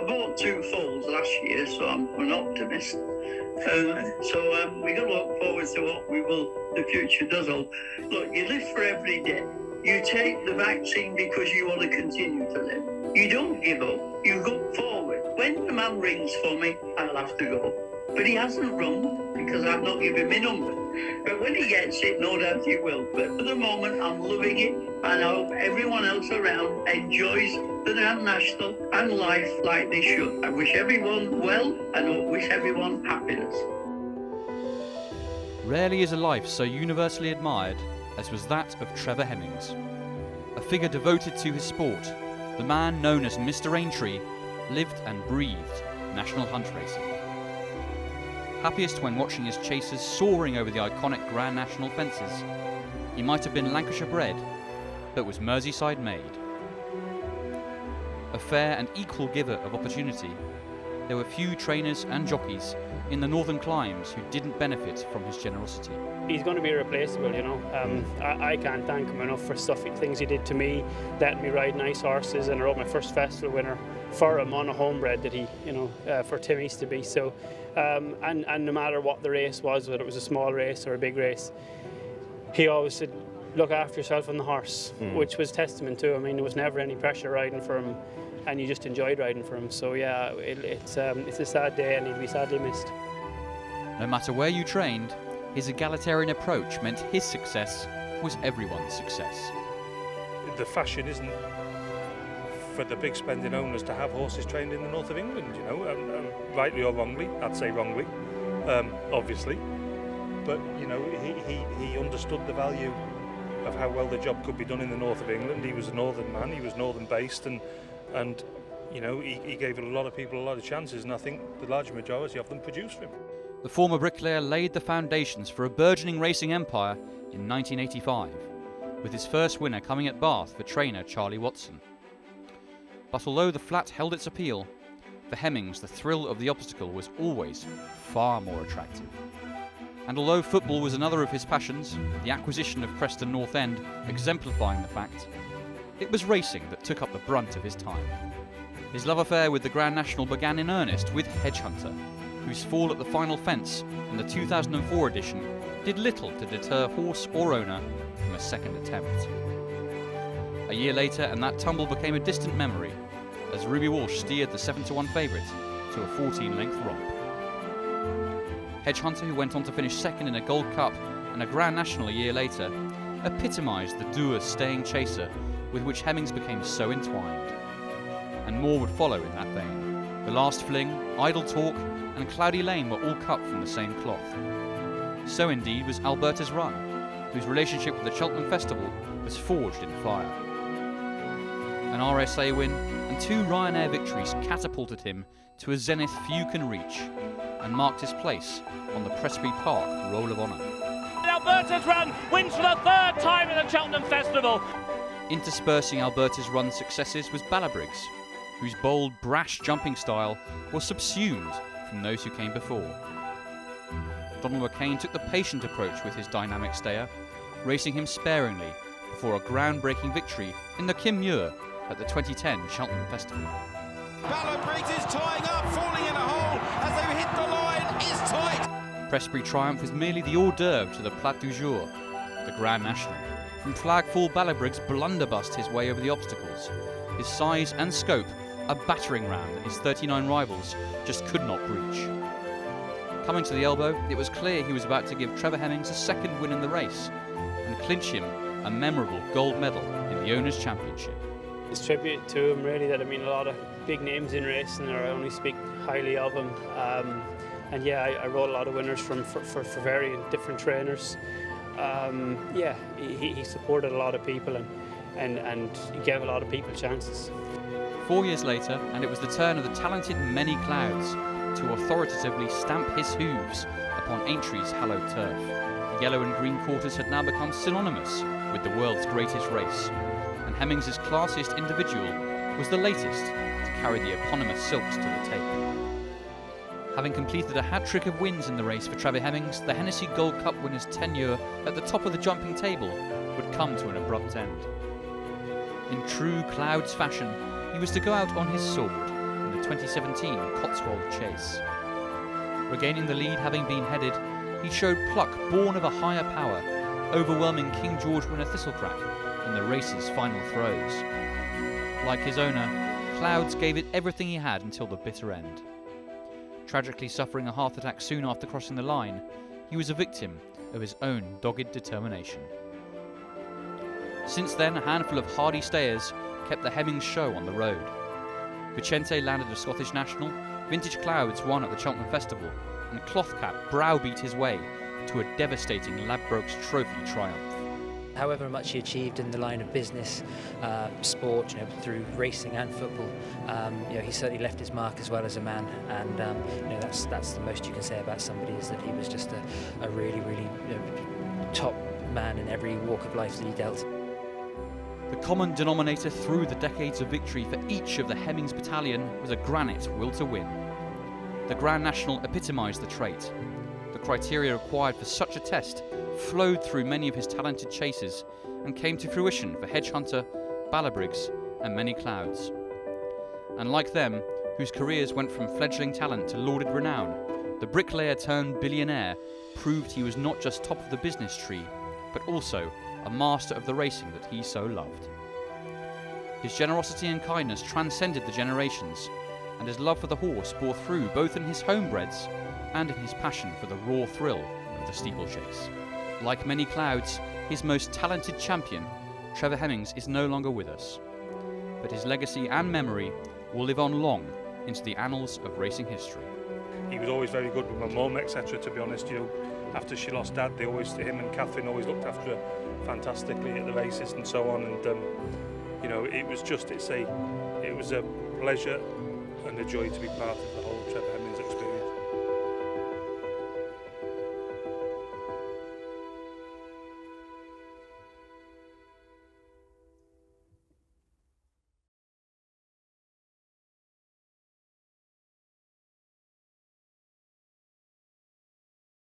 I bought two foals last year, so I'm an optimist. Um, so um, we're going to look forward to what we will the future does hold. Look, you live for every day. You take the vaccine because you want to continue to live. You don't give up. You go forward. When the man rings for me, I'll have to go. But he hasn't rung because I've not given him my number. But when he gets it, no doubt he will. But for the moment, I'm loving it, and I hope everyone else around enjoys the National and life like they should. I wish everyone well, and I wish everyone happiness. Rarely is a life so universally admired as was that of Trevor Hemmings. A figure devoted to his sport, the man known as Mr. Aintree lived and breathed national hunt racing. Happiest when watching his chasers soaring over the iconic Grand National fences. He might have been Lancashire bred, but was Merseyside made. A fair and equal giver of opportunity, there were few trainers and jockeys in the northern climes who didn't benefit from his generosity. He's going to be irreplaceable, you know. Um, I, I, can't thank him enough for stuff, things he did to me, letting me ride nice horses, and I rode my first festival winner for him on a homebred that he, you know, uh, for Tim Easterby. So, um, and, and no matter what the race was, whether it was a small race or a big race, he always said, look after yourself on the horse, mm. which was testament to him. I mean, there was never any pressure riding for him and you just enjoyed riding for him. So yeah, it, it's um, it's a sad day, and he'll be sadly missed. No matter where you trained, his egalitarian approach meant his success was everyone's success. The fashion isn't for the big spending owners to have horses trained in the north of England, you know, and, and rightly or wrongly, I'd say wrongly, um, obviously. But you know, he, he, he understood the value of how well the job could be done in the north of England. He was a northern man, he was northern based, and and you know he, he gave a lot of people a lot of chances, and I think the large majority of them produced for him. The former bricklayer laid the foundations for a burgeoning racing empire in 1985, with his first winner coming at Bath for trainer Charlie Watson. But although the flat held its appeal, for Hemmings the thrill of the obstacle was always far more attractive. And although football was another of his passions, the acquisition of Preston North End exemplifying the fact, it was racing that took up the brunt of his time. His love affair with the Grand National began in earnest with Hedgehunter, whose fall at the final fence in the 2004 edition did little to deter horse or owner from a second attempt. A year later, and that tumble became a distant memory as Ruby Walsh steered the 7 to 1 favourite to a 14 length romp. Hedgehunter, who went on to finish second in a Gold Cup and a Grand National a year later, epitomised the dour staying chaser with which Hemmings became so entwined. And more would follow in that vein. The Last Fling, Idle Talk, and Cloudy Lane were all cut from the same cloth. So indeed was Alberta's Run, whose relationship with the Cheltenham Festival was forged in fire. An RSA win and two Ryanair victories catapulted him to a zenith few can reach and marked his place on the Prestbury Park Roll of Honour. Alberta's Run wins for the third time at the Cheltenham Festival. Interspersing Alberta's run successes was Ballabriggs, whose bold, brash jumping style was subsumed from those who came before. Donald McCain took the patient approach with his dynamic stayer, racing him sparingly before a groundbreaking victory in the Kim Muir at the 2010 Cheltenham Festival. Ballabriggs is tying up, falling in a hole as they hit the line, is tight. Prestbury Triumph was merely the hors d'oeuvre to the Plat du Jour, the Grand National. From Flagfall Ballabriggs blunderbust his way over the obstacles. His size and scope a battering ram that his 39 rivals just could not breach. Coming to the elbow, it was clear he was about to give Trevor Hemmings a second win in the race and clinch him a memorable gold medal in the Owners' Championship. It's tribute to him, really, that I mean, a lot of big names in racing, and I only speak highly of him. Um, and yeah, I, I wrote a lot of winners from for, for, for varying different trainers. Um, yeah, he, he supported a lot of people and, and, and gave a lot of people chances. Four years later, and it was the turn of the talented Many Clouds to authoritatively stamp his hooves upon Aintree's hallowed turf. The yellow and green quarters had now become synonymous with the world's greatest race, and Hemmings's classiest individual was the latest to carry the eponymous silks to the tape. Having completed a hat trick of wins in the race for Trevor Hemmings, the Hennessy Gold Cup winner's tenure at the top of the jumping table would come to an abrupt end. In true Clouds fashion, he was to go out on his sword in the 2017 Cotswold Chase. Regaining the lead having been headed, he showed pluck born of a higher power, overwhelming King George winner Thistlecrack in the race's final throws. Like his owner, Clouds gave it everything he had until the bitter end. Tragically suffering a heart attack soon after crossing the line, he was a victim of his own dogged determination. Since then, a handful of hardy stayers kept the Hemmings show on the road. Vicente landed a Scottish National, Vintage Clouds won at the Cheltenham Festival, and Cloth Cap browbeat his way to a devastating Ladbrokes Trophy triumph. However much he achieved in the line of business, uh, sport, you know, through racing and football, um, you know, he certainly left his mark as well as a man, and um, you know, that's that's the most you can say about somebody is that he was just a, a really, really you know, top man in every walk of life that he dealt. The common denominator through the decades of victory for each of the Hemmings battalion was a granite will to win. The Grand National epitomised the trait. Criteria required for such a test flowed through many of his talented chases and came to fruition for Hedgehunter, Ballabriggs, and many clouds. And like them, whose careers went from fledgling talent to lauded renown, the bricklayer turned billionaire proved he was not just top of the business tree, but also a master of the racing that he so loved. His generosity and kindness transcended the generations, and his love for the horse bore through both in his homebreds and in his passion for the raw thrill of the steeplechase. Like many clouds, his most talented champion, Trevor Hemmings, is no longer with us. But his legacy and memory will live on long into the annals of racing history. He was always very good with my mum, etc. To be honest, you know, after she lost dad, they always, him and Catherine always looked after her fantastically at the races and so on. And um, you know, it was just, it's a, it was a pleasure and a joy to be part of the whole Trevor Hemmings experience.